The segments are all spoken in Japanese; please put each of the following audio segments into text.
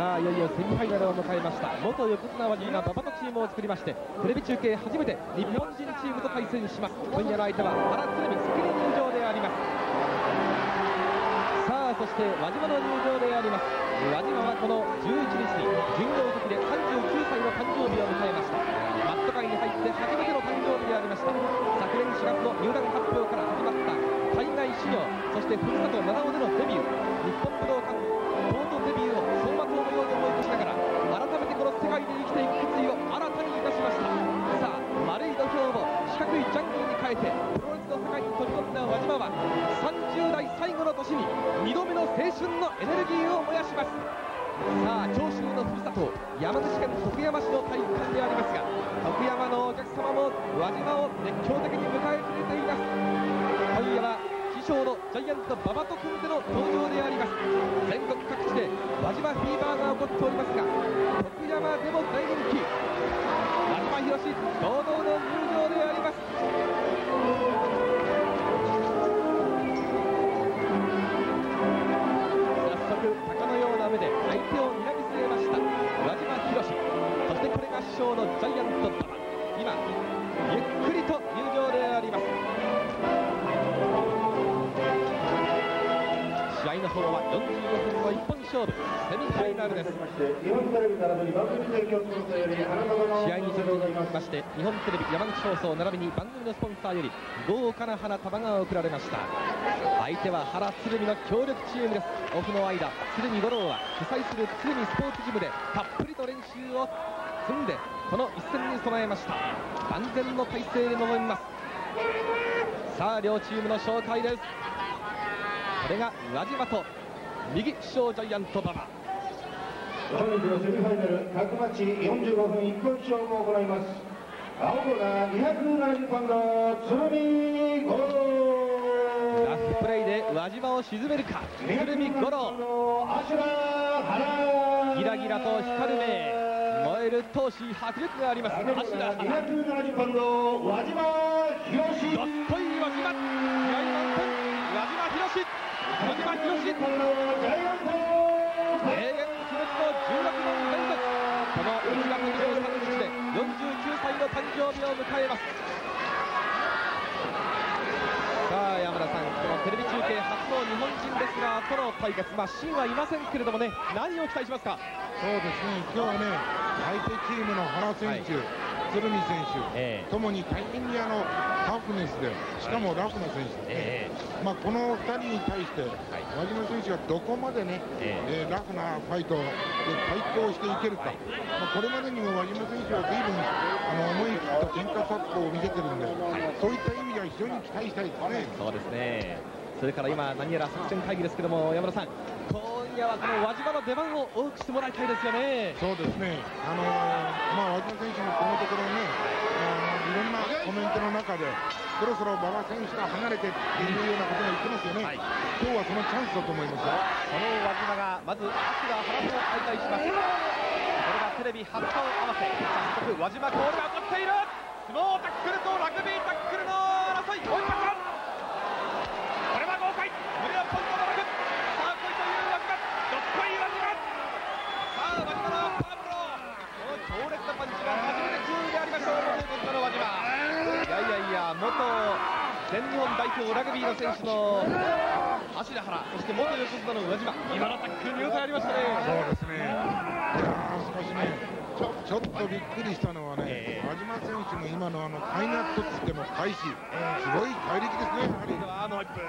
さあいよいよセミファイナルを迎えました。元横綱和島馬場とチームを作りましてテレビ中継初めて日本人チームと対戦します。今夜の相手は原鶴見スクリーン入場であります。さあそして輪島の入場であります。輪島はこの11日に巡業的で39歳の誕生日を迎えました。マット界に入って初めての誕生日でありました。昨年4月の入団発表から始まった海外修行そしてふるさと七尾でのデビュー。日本武道館青春のエネルギーを燃やします。さあ長州のふるさと山口県徳山市の体育館でありますが徳山のお客様も輪島を熱狂的に迎えてくれています。今夜は師匠のジャイアント馬場と組んでの登場であります。全国各地で輪島フィーバーが起こっておりますが徳山でも大人気。輪島博堂々の手を睨み据えました輪島博士そしてこれが師匠のジャイアント馬場。今ゆっくりと入場であります。試合の方は45分の一本勝負セミファイナルです。日本テレビからの番組提供スポンサーより花束の試合に続きまして日本テレビ山口放送並びに番組のスポンサーより豪華な花束が贈られました。相手は原鶴見の強力チームです。オフの間鶴見五郎は主催する鶴見スポーツジムでたっぷりと練習を積んでこの一戦に備えました。万全の体制で臨みます。さあ両チームの紹介です。これが輪島と右師匠ジャイアント馬場。本日のセミファイナル各マッチ45分勝負を行います。青コーナー270ポンド鶴見五郎ラフプレイで輪島を沈めるか？鶴見五郎。芦田原！ギラギラと光る目。燃える闘志迫力があります。アメリカ橋田原270ポンド輪島博どっこい輪島。気合満点輪島博士輪島博士ジャイアント永遠記録の16年連続この1月23日で49歳の誕生日を迎えますさあ山田さん、このテレビ中継初の日本人レスラーとの対決、まあ、シーンはいませんけれどもね、何を期待しますか。そうですね、今日ね、相手チームの原選手、鶴見選ええ。手、ともに大変にあのタフネスで、しかもラフな選手ですね、まあ、この2人に対して、輪島選手がどこまでね、ええ。ーラフなファイトで対抗していけるか、まあ、これまでにも輪島選手は随分あの思い切った喧嘩殺法を見せてるんで、そういった意味では非常に期待したいですね。そうですね。それから今、何やら作戦会議ですけども、山田さん、今夜はこの輪島の出番を多くしてもらいたいですよね。そうですね、あのーまあ、和島選手もこのところね、いろんなコメントの中で、そろそろ馬場選手と離れてっていうようなことを言ってますよね、はい今日はそのチャンスだと思いますよ。この輪島がまず秋田原と再開します。これがテレビ初顔合わせ、早速輪島コールが起こっている。相撲タックルとラグビータックルの争い、追いれは豪快、胸をポンと叩く。さあ来いという輪島、どっこい輪島。さあ輪島のパワープロ、この強烈なパンチが初めて空でありました。元横綱の輪島。いやいやいや、元全日本代表ラグビーの選手の芦田原、そして元横綱の宇和島、今のタックル見事やりましたね。そうですね。いやーしね、ちょちょっとびっくりしたのはね、ええ和島選手の今のあのパイナットっつっても開始、すごい怪力ですね、やはり。あの一分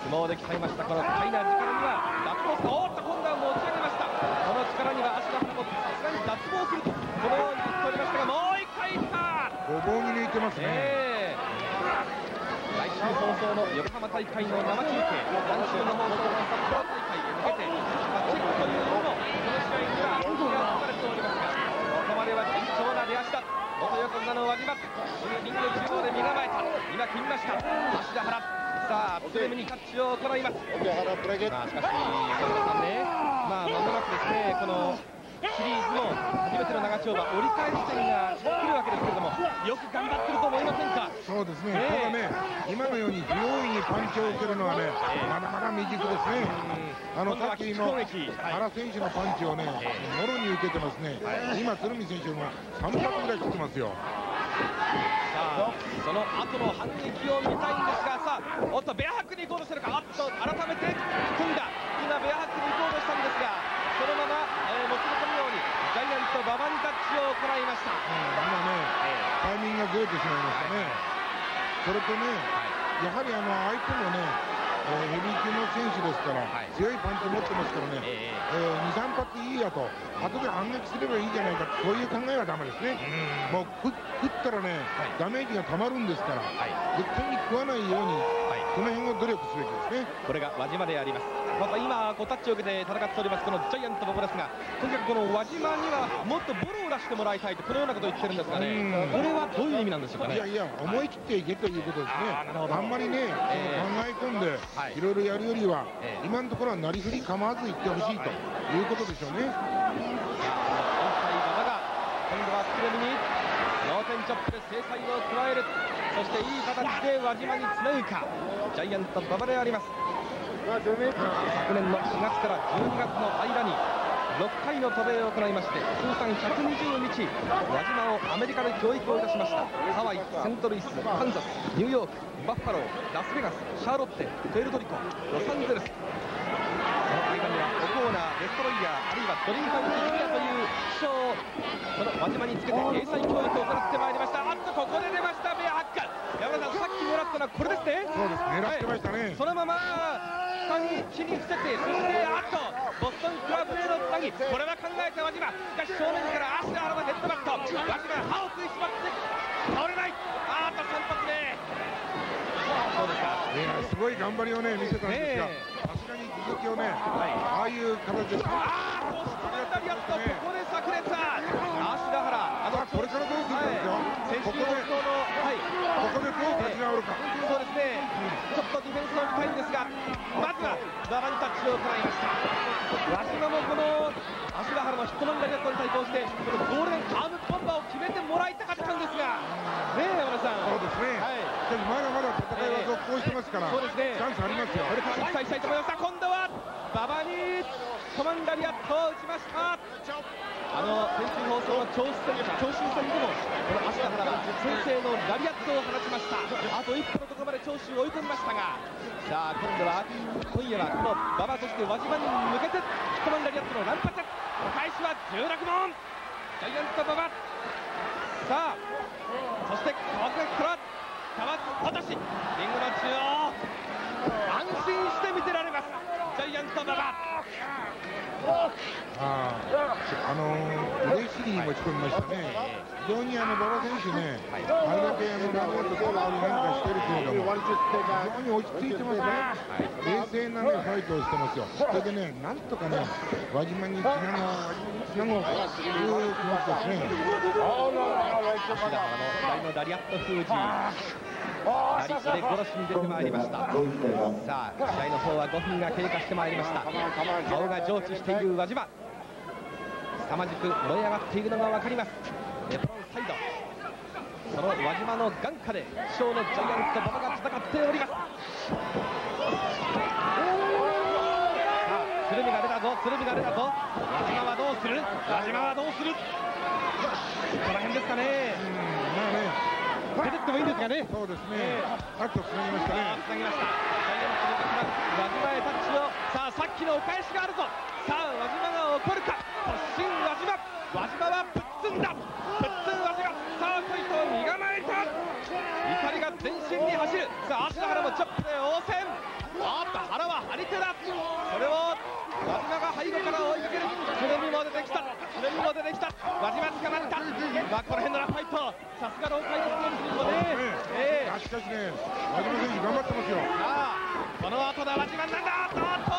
相撲で鍛えましたこの快な力には脱帽おっと今度は持ち上げましたこの力には足田原もさすがに脱帽するとこのように言っておりましたがもう一回いったごぼうに抜いてますね。ええ来週放送の横浜大会の生中継来週の放送の札幌大会へ向けて、まあ、チェックというのもこの試合には含まれておりますがここまでは順調な出足だ元横綱の輪島リング中央で身構えた今切りました芦田原さあ強めにタッチを行いますまあしかし山田さんねまあ間もなくですねこのシリーズの初めての長丁場折り返し点が来るわけですけれどもよく頑張ってると思いませんかそうですね、ねただね、今のように不用意にパンチを受けるのはね、まだまだ未熟ですね。あのさっきの原選手のパンチをね、もろに受けてますね。今、鶴見選手も3発ぐらい切ってますよ。さあその後の反撃を見たいんですがさあおっとベアハックに行こうとしてるか。あっと改めて組んだ。今ベアハックに行こうとしたんですがそのまま、えー、持ち込むようにジャイアント馬場にタッチを行いました、今ね、タイミングがずれてしまいましたね。それとね、やはりあの相手もね、えーヘビー級の選手ですから、はい。強いパンチ持ってますからね、ええー2、3発いいやと、後で反撃すればいいじゃないか、そういう考えはダメですね。もう食食ったらね、はい。ダメージがたまるんですから、はい。絶対に食わないように、はい。この辺を努力すべきですね。これが輪島であります、また今こうタッチを受けて戦っておりますこのジャイアント馬場ですが。とにかくこの輪島にはもっとボロを出してもらいたいとこのようなことを言ってるんですがね。うん。これはどういう意味なんでしょうかね？いやいや、思い切っていけということですね。あんまりね、ええ。その考え込んで、はい。いろいろやるよりは、ええ。今のところはなりふり構わずいってほしいということでしょうね。今回馬場が今度は福留に脳天チョップで制裁を加える。そしていい形で輪島につなぐか。ジャイアント馬場であります昨年の4月から12月の間に6回の渡米を行いまして通算120日輪島をアメリカで教育をいたしました。ハワイセントルイスカンザスニューヨークバッファローラスベガスシャーロッテプエルトリコロサンゼルス。その間にはオコーナー、デストロイヤー、あるいはドリームファンキーギアという師匠をこの輪島につけて英才教育を行ってまいりました。あっとここで出ました。ベアハッカ山田さん、さっき狙ったのはこれですね。そうです狙ってましたね。はい。そのまま下に地に伏せて、そしてあっとボストンクラブへのつなぎ、これは考えた輪島。しかし正面から足原のヘッドバット、輪島歯を食いしばって倒れない。あーっと3発目。すごい頑張りをね見せたんですが、ねさすがに続きをね、いああいう形で、あー、ポストメダリアット、ここで炸裂。足田原、ああこれからどうするかですよはい、先ここで週放送の、はい、ここでどう立ち直るか、そうですね、ちょっとディフェンスを見たいんですが、まずは馬場にタッチを行いました。輪島もこの足田原のヒットマンダリアットに対抗して、このゴールデンアームボンバーを決めてもらいたかったんですが、ね。え、山田さん。そうですね、はい。しかしまだまだ戦いは続行してますから、そうですね。チャンスありますよ。これから期待したいと思います。が今度は馬場にコマンダリアットを打ちました。あの先週放送の長州戦長州戦でもこの足田原は先制のラリアットを放ちました。あと一歩のところまで長州追い込みましたがさあ今度は今夜はこの馬場そして輪島に向けてコマンダリアットの乱発開始は16問ジャイアント馬場。さあそして川崎から川津落としリングの中央。安心してジャイアント馬場あーあのー、レイシリー持ち込みましたね、非常にあの馬場選手ね、あれだけあのランナーとかなんかしてるけれども、非常に落ち着いてますね、冷静な、ね、ファイトをしてますよ、それでね、なんとかね、輪島につなごう、つなごうという気持ちですね。足の左のラリアット封じラリ腕殺しに出てまいりました。さあ試合の方は5分が経過してまいりました。顔が上地している輪島。凄まじく燃え上がっているのが分かります。レポンサイド。その輪島の眼下で師匠のジャイアント馬場が戦っております。さあ鶴見が出たぞ。鶴見が出たぞ。輪島はどうする？輪島はどうする？この辺ですかね。出てってもいいんですがね。そうですね、あっとつなぎましたね。つなぎました。輪島へタッチを。さあさっきのお返しがあるぞ。さあ輪島が怒るか突進輪島輪島はぶっつんだぶっつん輪島さあ来いと身構えた怒りが全身に走るさあ足田原もチョップで応戦あっと腹は張り手だそれを輪島が背後から追いかけるくるみも出てきたくるみも出てきた。輪島捕まった。まあこの辺のラファイト。さすが老快ですね。もねええ。しかしね、輪島選手頑張ってますよ。さあこの後だ。輪島なんだ。おっと。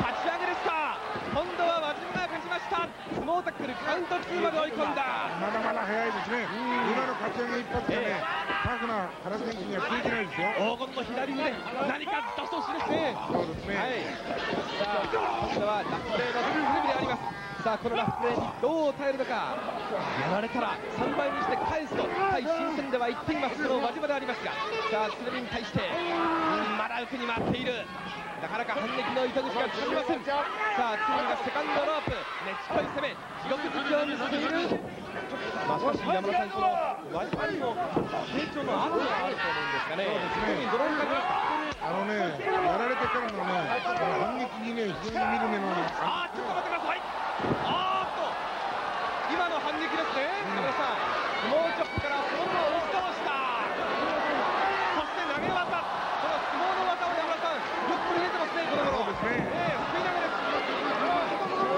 立ち上げですか。今度は輪島が勝ちました。相撲タックルカウント2まで追い込んだ。まだまだ早いですね。今の勝ち上げ一発がね、タフな原選手にはついてないですよ。黄金の左腕。何か出してほしい。ですねそうですね。はいさあ今度はラフプレーのテレビでありますさあこのラフプレーにどう耐えるのか。やられたら3倍にして返すと。対新戦では言っています。この輪島でありますが。さあ鶴見に対してうんまだ受けに回っている。なかなか反撃の糸口がつかみません。さあ鶴見がセカンドロープ。ねちっこい攻め地獄突きを見せている。まあしかし山田さんこの輪島にも成長の後があると思うんですがね。特にどのように感じますかあのね、やられてからのね、反撃にね、非常に見る目のある。あーちょっと待ってくださいあーっと。今の反撃ですね。山田さん。もうちょっとからそのまま押し倒したそして投げ技この相撲の技を山田さんよく取り入れてますねこの頃そうですねええすくい投げです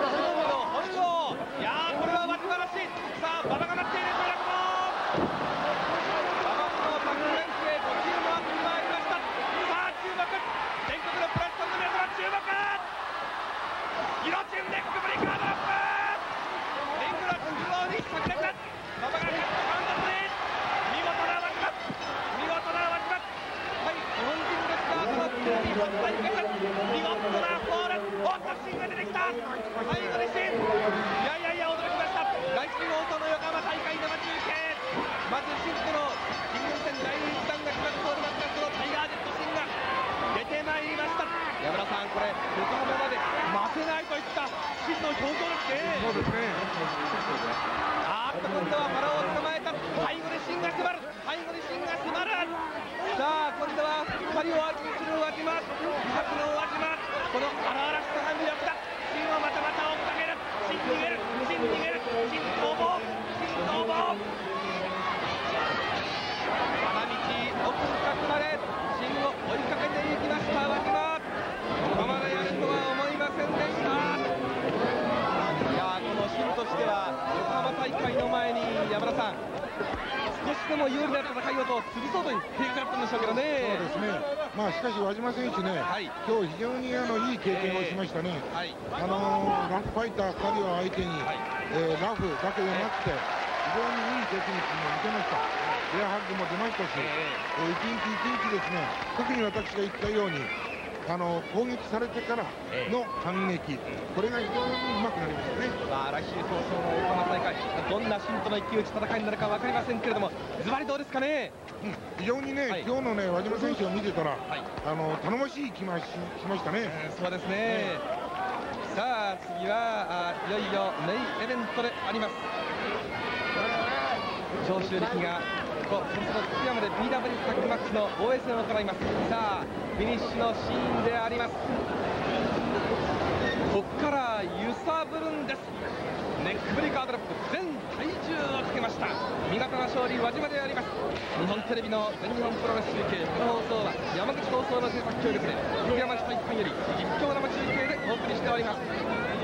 勝負の本能いやーこれは松原らしいさあ馬場が鳴っているこれ馬場の3連生途中のアップがありましたさあ注目全国のプラス3の皆様注目色チュンネックブリカードラップリングの中央に炸裂馬場がカットカウントスリー見事な輪島見事な輪島はい日本人ですがこのプレーに初対決見事なフォールおっと芯が出てきた最後に芯いやいやいや驚きました外資放送の横浜大会生中継まず新婦の新軍戦第1弾が決まるそうなんですがそのタイガージェット芯が出てまいりました山田さんこれ横浜まで待てないといった真の表情ですねそうですね。あーっと今度はファラを捕まえた背後に芯が迫る背後に芯が迫るさあ今度は2人を相手にする輪島気迫の輪島この荒々しさが魅力だ芯をまたまた追っかける芯逃げる芯逃げる芯逃亡芯逃亡花道奥深くまで芯を追いかけていきました輪島ここまでやるとは思いませんでしたいやーこの芯としては横浜大会の前に山田さん少しでも有利な戦いをと潰そうという計画だったんでしょうけどねそうですね。まあしかし輪島選手ね、はい今日非常にあのいい経験をしましたね。はいあのーラフファイター2人を相手に、はいえーラフだけでなくて、非常にいいテクニックも見せました。エアハッグも出ましたし、ええー一日一日ですね、特に私が言ったように、あの攻撃されてからの反撃、これが非常にうまくなりましたね。まあ来週早々の横浜大会どんな芯との一騎打ち戦いになるか分かりませんけれどもズバリどうですかね？うん非常にね、はい。今日のね輪島選手を見てたら、はい。あの頼もしい気がししましたね。そうですね、さあ次はあいよいよメインイベントであります。長州力がここそろそろ津山で BW タッグマッチの防衛戦を行います。さあフィニッシュのシーンであります。ここから揺さぶるんです。ネックブリカードロップ全体重をかけました。見事な勝利輪島であります。日本テレビの全日本プロレス中継この放送は山口放送の制作協力で福山市体育館より実況生中継でお送りしております。